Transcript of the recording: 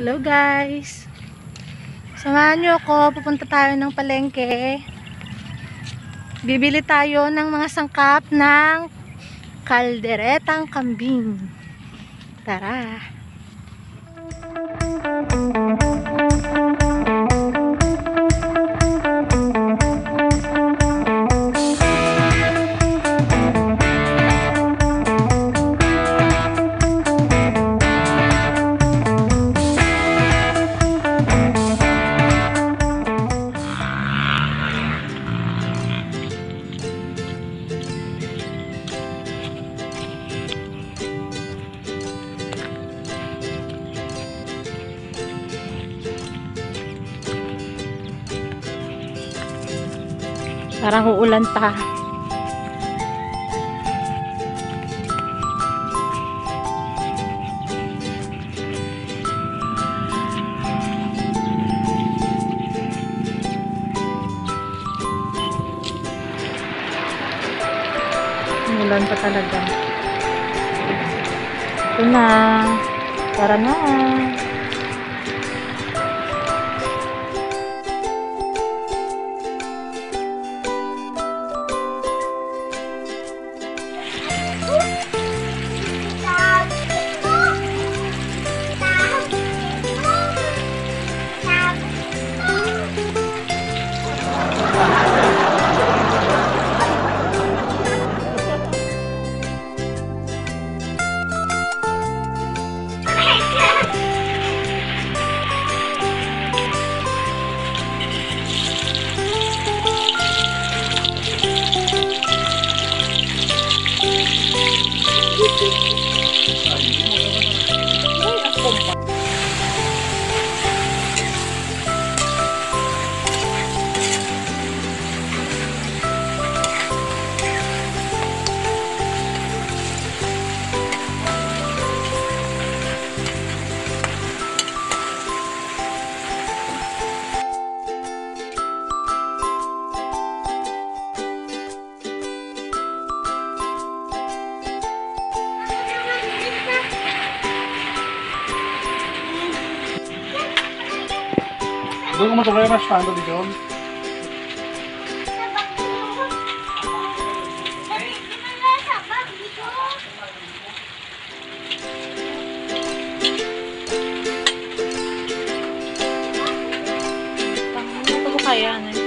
Hello guys! Samahan nyo ako, pupunta tayo ng palengke. Bibili tayo ng mga sangkap ng kalderetang kambing. Tara! Parang uulan pa. Umulan pa talaga. Ito na. Tara na. Doon mo kayo na stando dito. Ito ko kaya na